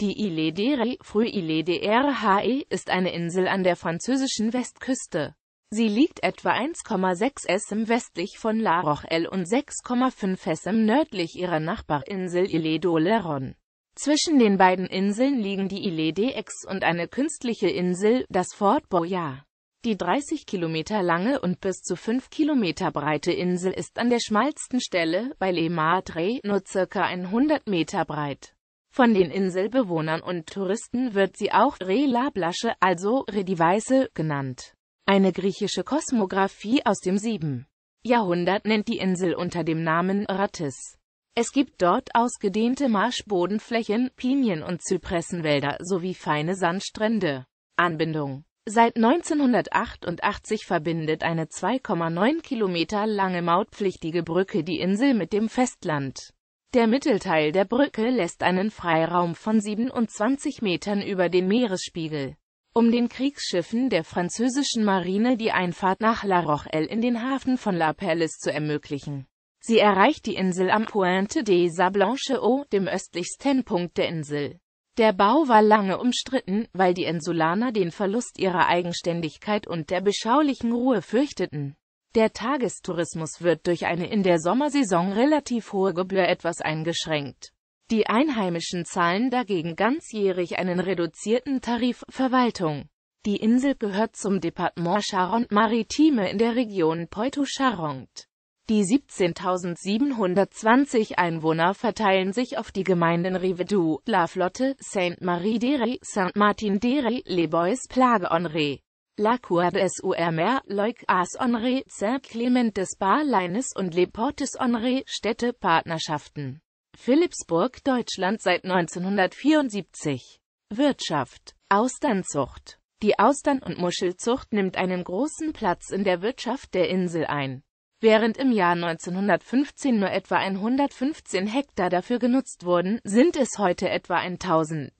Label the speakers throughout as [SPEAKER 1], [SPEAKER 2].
[SPEAKER 1] Die Ile de Ré, früh Ile de Rhe, ist eine Insel an der französischen Westküste. Sie liegt etwa 1,6 sm westlich von La Rochelle und 6,5 sm nördlich ihrer Nachbarinsel Ile d'Oléron. Zwischen den beiden Inseln liegen die Ile d'Aix und eine künstliche Insel, das Fort Boyard. Die 30 Kilometer lange und bis zu 5 Kilometer breite Insel ist an der schmalsten Stelle, bei Le Madre, nur circa 100 Meter breit. Von den Inselbewohnern und Touristen wird sie auch Re la Blasche, also Re die Weiße, genannt. Eine griechische Kosmographie aus dem 7. Jahrhundert nennt die Insel unter dem Namen Ratis. Es gibt dort ausgedehnte Marschbodenflächen, Pinien- und Zypressenwälder sowie feine Sandstrände. Anbindung Seit 1988 verbindet eine 2,9 Kilometer lange mautpflichtige Brücke die Insel mit dem Festland. Der Mittelteil der Brücke lässt einen Freiraum von 27 Metern über den Meeresspiegel, um den Kriegsschiffen der französischen Marine die Einfahrt nach La Rochelle in den Hafen von La Palisse zu ermöglichen. Sie erreicht die Insel am Pointe des Blanches, dem östlichsten Punkt der Insel. Der Bau war lange umstritten, weil die Insulaner den Verlust ihrer Eigenständigkeit und der beschaulichen Ruhe fürchteten. Der Tagestourismus wird durch eine in der Sommersaison relativ hohe Gebühr etwas eingeschränkt. Die Einheimischen zahlen dagegen ganzjährig einen reduzierten Tarif Verwaltung. Die Insel gehört zum Departement Charente-Maritime in der Region Poitou-Charentes. Die 17.720 Einwohner verteilen sich auf die Gemeinden Rivedou, La Flotte, Sainte-Marie-d'Ere, Saint-Martin-d'Ere, Les Bois-Plage-en-Ré. La Cour des Ouer-Mer, Loic as-Honré, Saint-Clement des Bar-Leines und Les Portes-Honré, Städtepartnerschaften. Philipsburg, Deutschland seit 1974. Wirtschaft. Austernzucht. Die Austern- und Muschelzucht nimmt einen großen Platz in der Wirtschaft der Insel ein. Während im Jahr 1915 nur etwa 115 Hektar dafür genutzt wurden, sind es heute etwa 1000.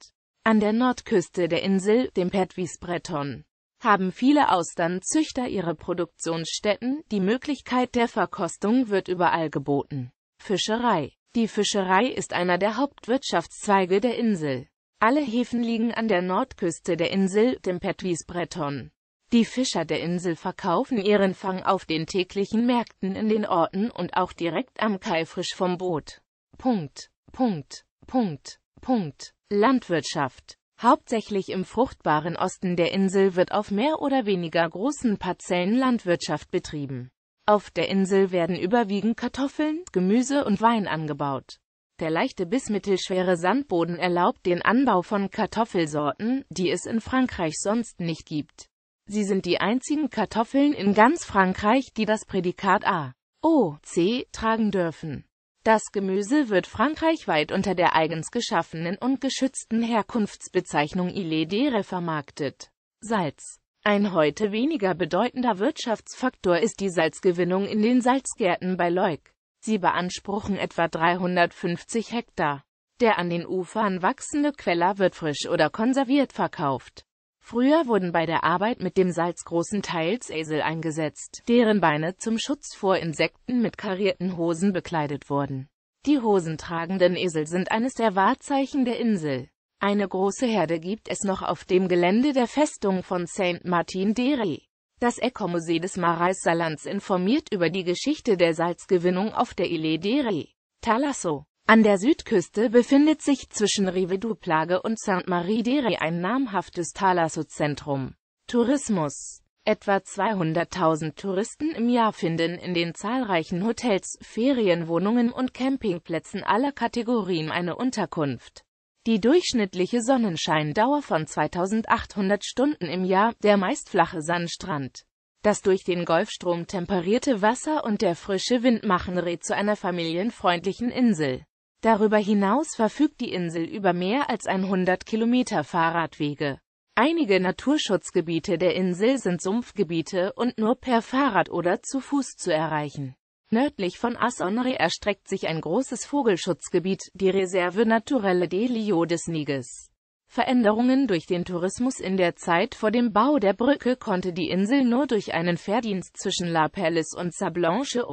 [SPEAKER 1] An der Nordküste der Insel, dem Pertuis Breton, haben viele Austernzüchter ihre Produktionsstätten, die Möglichkeit der Verkostung wird überall geboten. Fischerei Die Fischerei ist einer der Hauptwirtschaftszweige der Insel. Alle Häfen liegen an der Nordküste der Insel, dem Pertuis Breton. Die Fischer der Insel verkaufen ihren Fang auf den täglichen Märkten in den Orten und auch direkt am Kai frisch vom Boot. Punkt, Punkt, Punkt, Punkt. Landwirtschaft Hauptsächlich im fruchtbaren Osten der Insel wird auf mehr oder weniger großen Parzellen Landwirtschaft betrieben. Auf der Insel werden überwiegend Kartoffeln, Gemüse und Wein angebaut. Der leichte bis mittelschwere Sandboden erlaubt den Anbau von Kartoffelsorten, die es in Frankreich sonst nicht gibt. Sie sind die einzigen Kartoffeln in ganz Frankreich, die das Prädikat A, O, C tragen dürfen. Das Gemüse wird frankreichweit unter der eigens geschaffenen und geschützten Herkunftsbezeichnung Ile d'Ere vermarktet. Salz Ein heute weniger bedeutender Wirtschaftsfaktor ist die Salzgewinnung in den Salzgärten bei Leuk. Sie beanspruchen etwa 350 Hektar. Der an den Ufern wachsende Queller wird frisch oder konserviert verkauft. Früher wurden bei der Arbeit mit dem Salz großenteils Esel eingesetzt, deren Beine zum Schutz vor Insekten mit karierten Hosen bekleidet wurden. Die hosentragenden Esel sind eines der Wahrzeichen der Insel. Eine große Herde gibt es noch auf dem Gelände der Festung von Saint-Martin-d'Ere. Das Ecomusée des Marais Salans informiert über die Geschichte der Salzgewinnung auf der Ile d'Ere. Talasso an der Südküste befindet sich zwischen Rivedou-Plage und Sainte-Marie-d'Ere ein namhaftes Thalasso-Zentrum. Tourismus Etwa 200.000 Touristen im Jahr finden in den zahlreichen Hotels, Ferienwohnungen und Campingplätzen aller Kategorien eine Unterkunft. Die durchschnittliche Sonnenscheindauer von 2800 Stunden im Jahr, der meist flache Sandstrand, das durch den Golfstrom temperierte Wasser und der frische Wind machen Reh zu einer familienfreundlichen Insel. Darüber hinaus verfügt die Insel über mehr als 100 Kilometer Fahrradwege. Einige Naturschutzgebiete der Insel sind Sumpfgebiete und nur per Fahrrad oder zu Fuß zu erreichen. Nördlich von Assonre erstreckt sich ein großes Vogelschutzgebiet, die Reserve Naturelle des Lieux des Niges. Veränderungen durch den Tourismus in der Zeit vor dem Bau der Brücke konnte die Insel nur durch einen Fährdienst zwischen La Palisse und Sablanche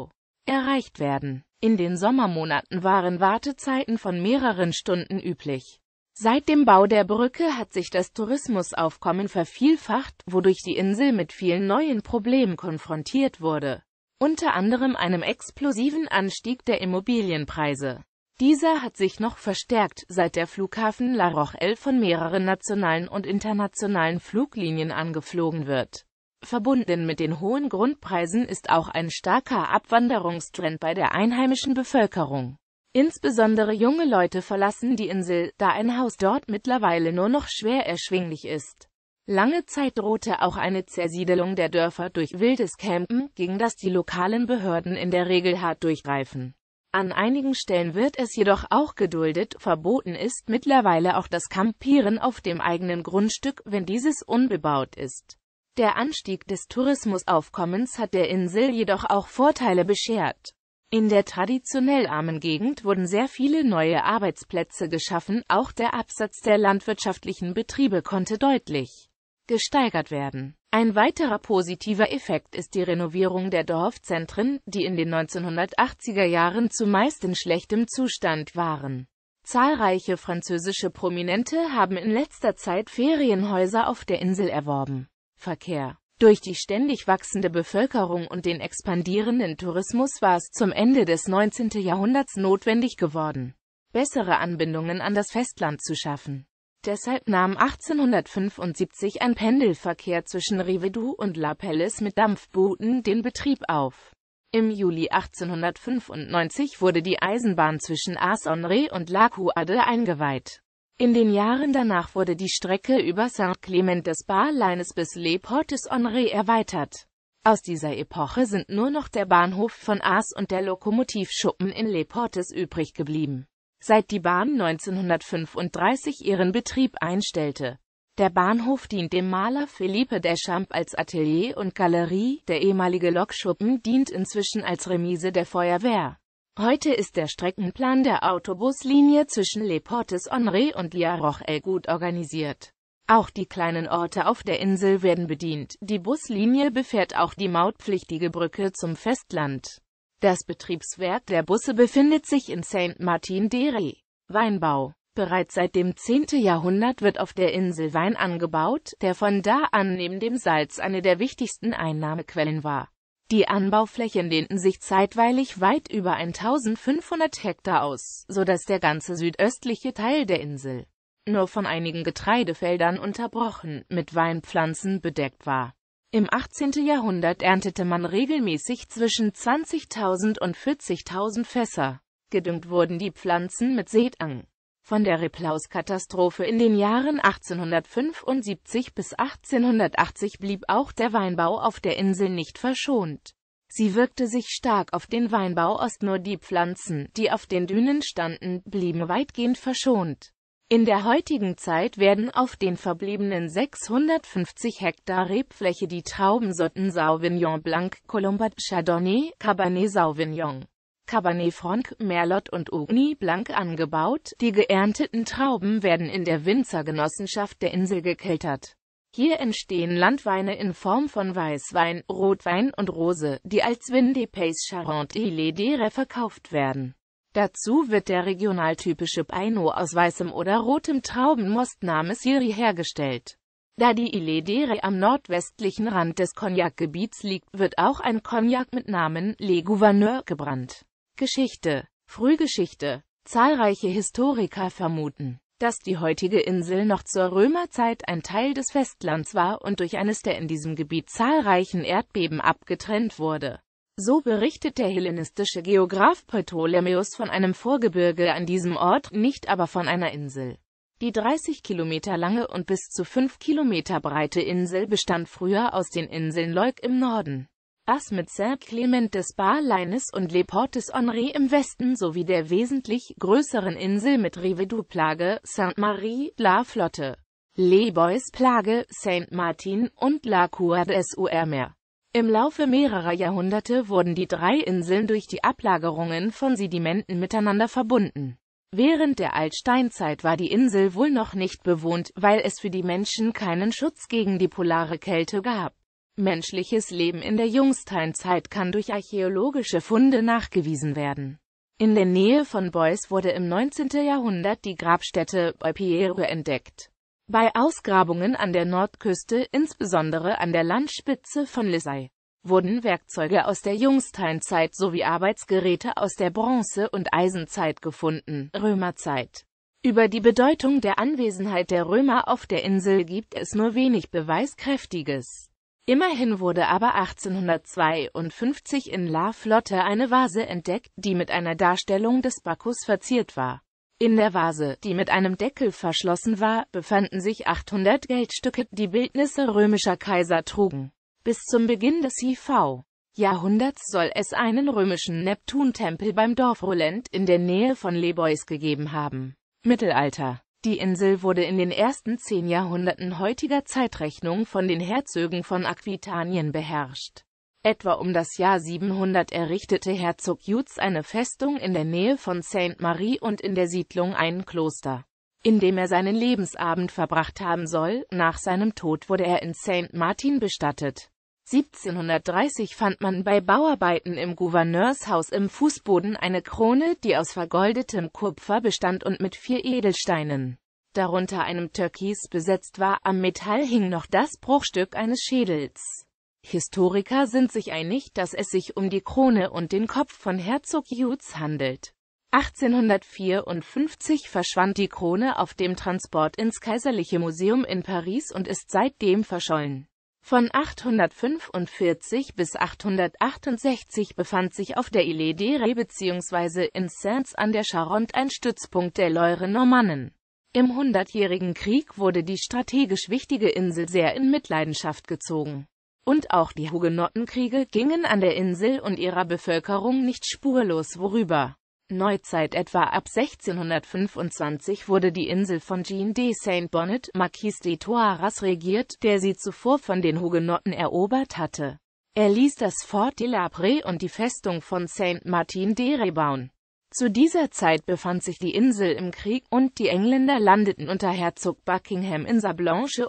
[SPEAKER 1] erreicht werden. In den Sommermonaten waren Wartezeiten von mehreren Stunden üblich. Seit dem Bau der Brücke hat sich das Tourismusaufkommen vervielfacht, wodurch die Insel mit vielen neuen Problemen konfrontiert wurde. Unter anderem einem explosiven Anstieg der Immobilienpreise. Dieser hat sich noch verstärkt, seit der Flughafen La Rochelle von mehreren nationalen und internationalen Fluglinien angeflogen wird. Verbunden mit den hohen Grundpreisen ist auch ein starker Abwanderungstrend bei der einheimischen Bevölkerung. Insbesondere junge Leute verlassen die Insel, da ein Haus dort mittlerweile nur noch schwer erschwinglich ist. Lange Zeit drohte auch eine Zersiedelung der Dörfer durch wildes Campen, gegen das die lokalen Behörden in der Regel hart durchgreifen. An einigen Stellen wird es jedoch auch geduldet, verboten ist mittlerweile auch das Campieren auf dem eigenen Grundstück, wenn dieses unbebaut ist. Der Anstieg des Tourismusaufkommens hat der Insel jedoch auch Vorteile beschert. In der traditionell armen Gegend wurden sehr viele neue Arbeitsplätze geschaffen, auch der Absatz der landwirtschaftlichen Betriebe konnte deutlich gesteigert werden. Ein weiterer positiver Effekt ist die Renovierung der Dorfzentren, die in den 1980er Jahren zumeist in schlechtem Zustand waren. Zahlreiche französische Prominente haben in letzter Zeit Ferienhäuser auf der Insel erworben. Verkehr durch die ständig wachsende Bevölkerung und den expandierenden Tourismus war es zum Ende des 19. Jahrhunderts notwendig geworden, bessere Anbindungen an das Festland zu schaffen. Deshalb nahm 1875 ein Pendelverkehr zwischen Rivedoux und La Palisse mit Dampfbooten den Betrieb auf. Im Juli 1895 wurde die Eisenbahn zwischen Ars-Honré und La Couade eingeweiht. In den Jahren danach wurde die Strecke über Saint-Clement des Bar-Lines bis Les Portes-Honré erweitert. Aus dieser Epoche sind nur noch der Bahnhof von Ars und der Lokomotivschuppen in Les Portes übrig geblieben. Seit die Bahn 1935 ihren Betrieb einstellte. Der Bahnhof dient dem Maler Philippe Deschamps als Atelier und Galerie, der ehemalige Lokschuppen dient inzwischen als Remise der Feuerwehr. Heute ist der Streckenplan der Autobuslinie zwischen Les Portes-Honré und Liarochel gut organisiert. Auch die kleinen Orte auf der Insel werden bedient. Die Buslinie befährt auch die mautpflichtige Brücke zum Festland. Das Betriebswerk der Busse befindet sich in Saint-Martin-d'Eré. Weinbau Bereits seit dem 10. Jahrhundert wird auf der Insel Wein angebaut, der von da an neben dem Salz eine der wichtigsten Einnahmequellen war. Die Anbauflächen dehnten sich zeitweilig weit über 1500 Hektar aus, so dass der ganze südöstliche Teil der Insel, nur von einigen Getreidefeldern unterbrochen, mit Weinpflanzen bedeckt war. Im 18. Jahrhundert erntete man regelmäßig zwischen 20.000 und 40.000 Fässer. Gedüngt wurden die Pflanzen mit Seetang. Von der Replauskatastrophe in den Jahren 1875 bis 1880 blieb auch der Weinbau auf der Insel nicht verschont. Sie wirkte sich stark auf den Weinbau aus, nur die Pflanzen, die auf den Dünen standen, blieben weitgehend verschont. In der heutigen Zeit werden auf den verbliebenen 650 Hektar Rebfläche die Traubensorten Sauvignon Blanc, Colombat, Chardonnay, Cabernet Sauvignon, Cabernet Franc, Merlot und Ugni Blanc angebaut. Die geernteten Trauben werden in der Winzergenossenschaft der Insel gekeltert. Hier entstehen Landweine in Form von Weißwein, Rotwein und Rose, die als Vin des Pays Charente Ledere verkauft werden. Dazu wird der regionaltypische Pinot aus weißem oder rotem Traubenmost namens Siri hergestellt. Da die Ile am nordwestlichen Rand des Cognac-Gebiets liegt, wird auch ein Cognac mit Namen Le Gouverneur gebrannt. Geschichte Frühgeschichte Zahlreiche Historiker vermuten, dass die heutige Insel noch zur Römerzeit ein Teil des Festlands war und durch eines der in diesem Gebiet zahlreichen Erdbeben abgetrennt wurde. So berichtet der hellenistische Geograph Ptolemäus von einem Vorgebirge an diesem Ort, nicht aber von einer Insel. Die 30 Kilometer lange und bis zu 5 Kilometer breite Insel bestand früher aus den Inseln Leuk im Norden, As mit Saint-Clement des Bar-Lines und Les Portes-Honré im Westen sowie der wesentlich größeren Insel mit Rivedoux-Plage, Sainte-Marie, La Flotte, Les Bois-Plage, Saint-Martin und La Cour des Mer. Im Laufe mehrerer Jahrhunderte wurden die drei Inseln durch die Ablagerungen von Sedimenten miteinander verbunden. Während der Altsteinzeit war die Insel wohl noch nicht bewohnt, weil es für die Menschen keinen Schutz gegen die polare Kälte gab. Menschliches Leben in der Jungsteinzeit kann durch archäologische Funde nachgewiesen werden. In der Nähe von Bois wurde im 19. Jahrhundert die Grabstätte Pierre entdeckt. Bei Ausgrabungen an der Nordküste, insbesondere an der Landspitze von Lissay, wurden Werkzeuge aus der Jungsteinzeit sowie Arbeitsgeräte aus der Bronze- und Eisenzeit gefunden. Römerzeit Über die Bedeutung der Anwesenheit der Römer auf der Insel gibt es nur wenig Beweiskräftiges. Immerhin wurde aber 1852 in La Flotte eine Vase entdeckt, die mit einer Darstellung des Bacchus verziert war. In der Vase, die mit einem Deckel verschlossen war, befanden sich 800 Geldstücke, die Bildnisse römischer Kaiser trugen. Bis zum Beginn des IV. Jahrhunderts soll es einen römischen Neptuntempel beim Dorf Rolent in der Nähe von Lebois gegeben haben. Mittelalter die Insel wurde in den ersten zehn Jahrhunderten heutiger Zeitrechnung von den Herzögen von Aquitanien beherrscht. Etwa um das Jahr 700 errichtete Herzog Jutz eine Festung in der Nähe von Sainte-Marie und in der Siedlung ein Kloster, in dem er seinen Lebensabend verbracht haben soll. Nach seinem Tod wurde er in Saint-Martin bestattet. 1730 fand man bei Bauarbeiten im Gouverneurshaus im Fußboden eine Krone, die aus vergoldetem Kupfer bestand und mit vier Edelsteinen, darunter einem Türkis besetzt war. Am Metall hing noch das Bruchstück eines Schädels. Historiker sind sich einig, dass es sich um die Krone und den Kopf von Herzog Jutz handelt. 1854 verschwand die Krone auf dem Transport ins Kaiserliche Museum in Paris und ist seitdem verschollen. Von 845 bis 868 befand sich auf der Ile de Ré bzw. in Saints an der Charente ein Stützpunkt der Leure Normannen. Im Hundertjährigen Krieg wurde die strategisch wichtige Insel sehr in Mitleidenschaft gezogen. Und auch die Hugenottenkriege gingen an der Insel und ihrer Bevölkerung nicht spurlos vorüber. Neuzeit etwa ab 1625 wurde die Insel von Jean de Saint-Bonnet, Marquis de Toiras regiert, der sie zuvor von den Hugenotten erobert hatte. Er ließ das Fort de la Prée und die Festung von Saint-Martin de Ré bauen. Zu dieser Zeit befand sich die Insel im Krieg, und die Engländer landeten unter Herzog Buckingham in Sablanche,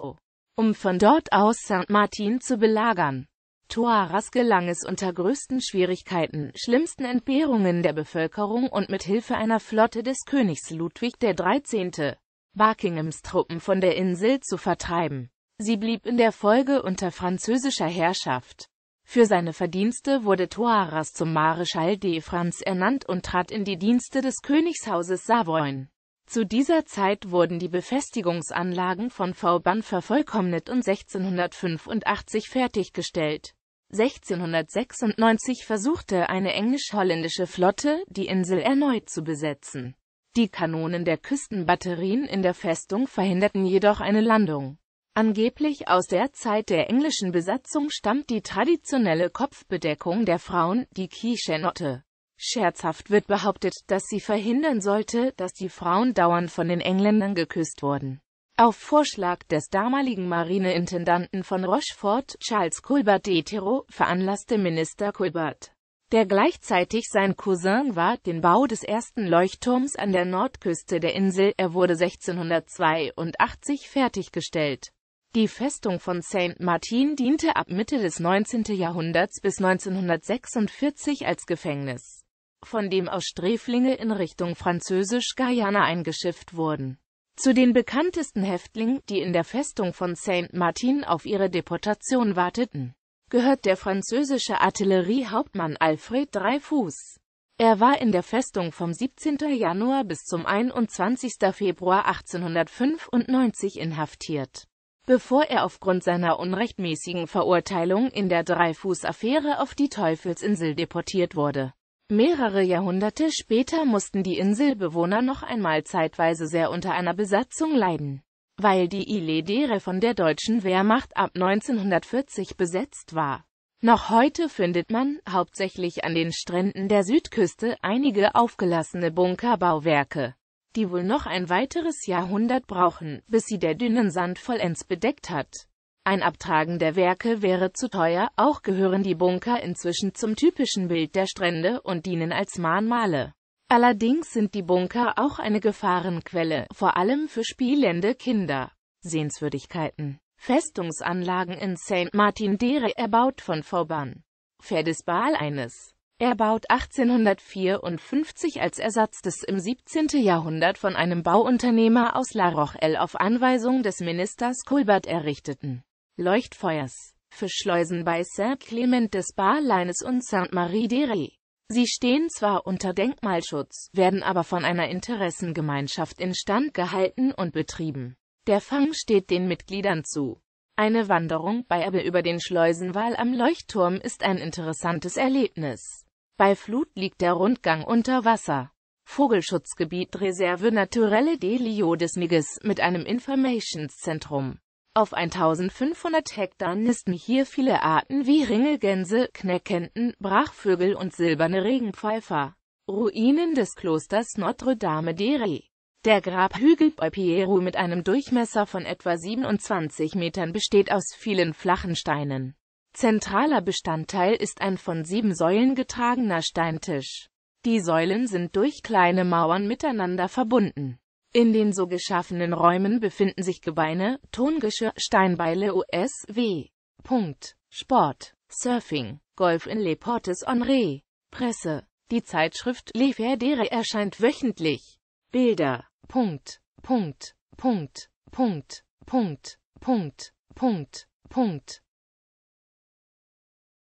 [SPEAKER 1] um von dort aus Saint-Martin zu belagern. Toaras gelang es unter größten Schwierigkeiten, schlimmsten Entbehrungen der Bevölkerung und mit Hilfe einer Flotte des Königs Ludwig XIII. Buckinghams Truppen von der Insel zu vertreiben. Sie blieb in der Folge unter französischer Herrschaft. Für seine Verdienste wurde Toaras zum Maréchal de France ernannt und trat in die Dienste des Königshauses Savoyen. Zu dieser Zeit wurden die Befestigungsanlagen von Vauban vervollkommnet und 1685 fertiggestellt. 1696 versuchte eine englisch-holländische Flotte, die Insel erneut zu besetzen. Die Kanonen der Küstenbatterien in der Festung verhinderten jedoch eine Landung. Angeblich aus der Zeit der englischen Besatzung stammt die traditionelle Kopfbedeckung der Frauen, die Kichenotte. Scherzhaft wird behauptet, dass sie verhindern sollte, dass die Frauen dauernd von den Engländern geküsst wurden. Auf Vorschlag des damaligen Marineintendanten von Rochefort, Charles Colbert d'Etero, veranlasste Minister Colbert, der gleichzeitig sein Cousin war, den Bau des ersten Leuchtturms an der Nordküste der Insel. Er wurde 1682 fertiggestellt. Die Festung von Saint-Martin diente ab Mitte des 19. Jahrhunderts bis 1946 als Gefängnis, von dem aus Sträflinge in Richtung Französisch-Guyana eingeschifft wurden. Zu den bekanntesten Häftlingen, die in der Festung von Saint-Martin auf ihre Deportation warteten, gehört der französische Artilleriehauptmann Alfred Dreyfus. Er war in der Festung vom 17. Januar bis zum 21. Februar 1895 inhaftiert, bevor er aufgrund seiner unrechtmäßigen Verurteilung in der Dreyfus-Affäre auf die Teufelsinsel deportiert wurde. Mehrere Jahrhunderte später mussten die Inselbewohner noch einmal zeitweise sehr unter einer Besatzung leiden. Weil die Ile d'Ere von der deutschen Wehrmacht ab 1940 besetzt war. Noch heute findet man, hauptsächlich an den Stränden der Südküste, einige aufgelassene Bunkerbauwerke, die wohl noch ein weiteres Jahrhundert brauchen, bis sie der dünnen Sand vollends bedeckt hat. Ein Abtragen der Werke wäre zu teuer, auch gehören die Bunker inzwischen zum typischen Bild der Strände und dienen als Mahnmale. Allerdings sind die Bunker auch eine Gefahrenquelle, vor allem für spielende Kinder. Sehenswürdigkeiten Festungsanlagen in Saint Martin d'Ere erbaut von Vauban. Ferdesbal eines Erbaut 1854 als Ersatz des im 17. Jahrhundert von einem Bauunternehmer aus La Rochelle auf Anweisung des Ministers Colbert errichteten Leuchtfeuers für Schleusen bei Saint-Clement des Bar-Leines und Sainte-Marie-de-Ré. Sie stehen zwar unter Denkmalschutz, werden aber von einer Interessengemeinschaft instand gehalten und betrieben. Der Fang steht den Mitgliedern zu. Eine Wanderung bei Ebbe über den Schleusenwall am Leuchtturm ist ein interessantes Erlebnis. Bei Flut liegt der Rundgang unter Wasser. Vogelschutzgebiet Reserve Naturelle des Lieux des Niges mit einem Informationszentrum. Auf 1500 Hektar nisten hier viele Arten wie Ringelgänse, Kneckenten, Brachvögel und silberne Regenpfeifer. Ruinen des Klosters Notre-Dame de Ré. Der Grabhügel bei Pierrot mit einem Durchmesser von etwa 27 Metern besteht aus vielen flachen Steinen. Zentraler Bestandteil ist ein von sieben Säulen getragener Steintisch. Die Säulen sind durch kleine Mauern miteinander verbunden. In den so geschaffenen Räumen befinden sich Gebeine, Tongeschirr, Steinbeile USW. Punkt. Sport, Surfing, Golf in Les Portes en Ré. Presse. Die Zeitschrift Le Ferdere erscheint wöchentlich. Bilder. Punkt. Punkt. Punkt. Punkt. Punkt. Punkt. Punkt. Punkt.